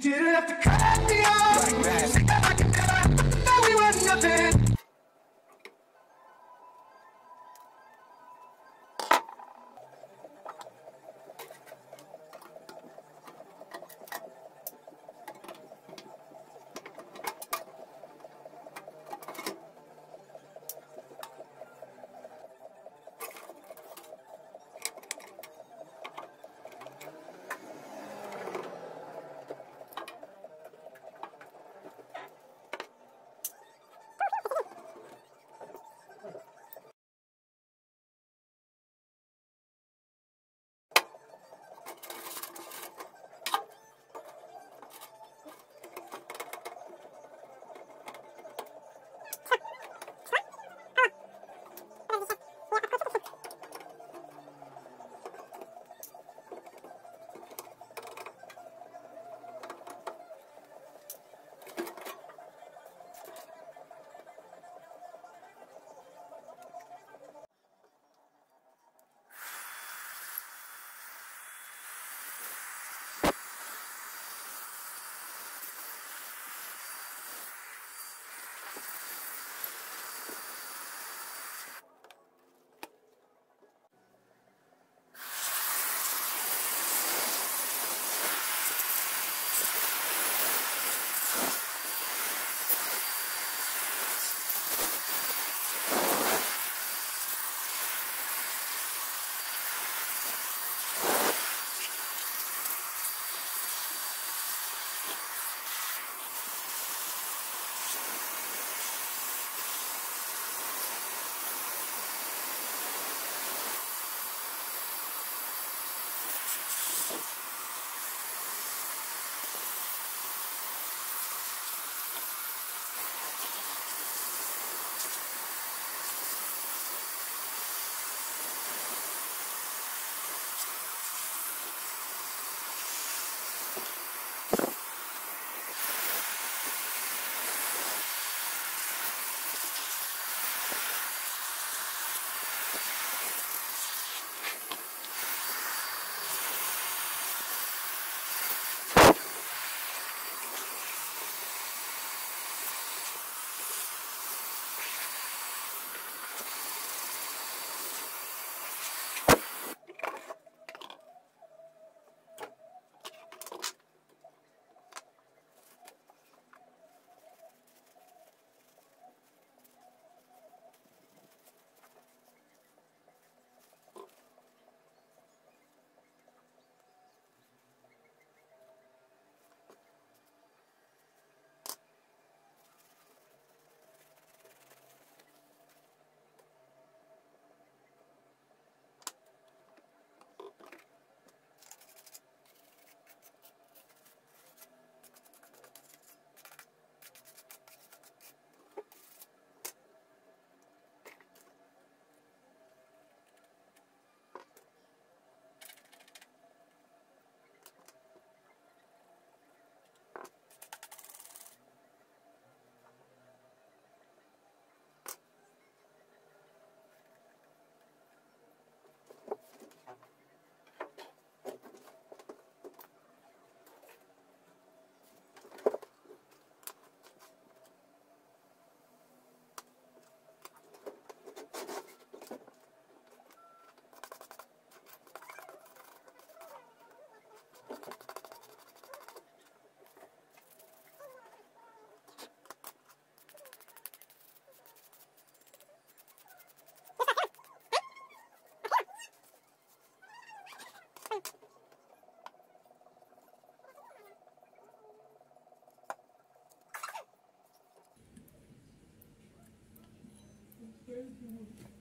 didn't have to cut me off. 嗯。